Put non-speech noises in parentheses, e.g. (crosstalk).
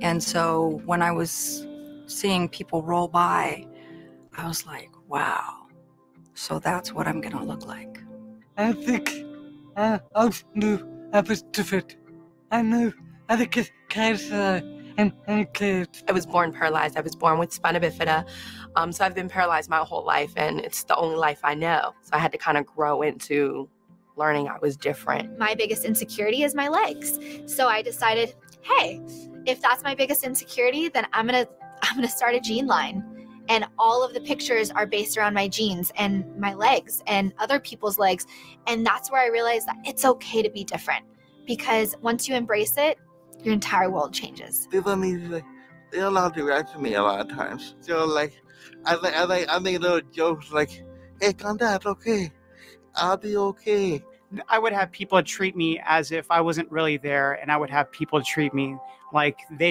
And so when I was seeing people roll by, I was like, wow, so that's what I'm going to look like. I think uh, I knew I was different. I knew I think it's cancer and, and kids. I was born paralyzed. I was born with spina bifida. Um, so I've been paralyzed my whole life, and it's the only life I know. So I had to kind of grow into learning I was different. My biggest insecurity is my legs. So I decided, hey, if that's my biggest insecurity, then I'm gonna (laughs) I'm gonna start a jean line. And all of the pictures are based around my jeans and my legs and other people's legs. And that's where I realized that it's okay to be different because once you embrace it, your entire world changes. People need like they're allowed to react to me a lot of times. So like I like I like I make little jokes like, "Hey, calm down, it's okay. I'll be okay." I would have people treat me as if I wasn't really there, and I would have people treat me like they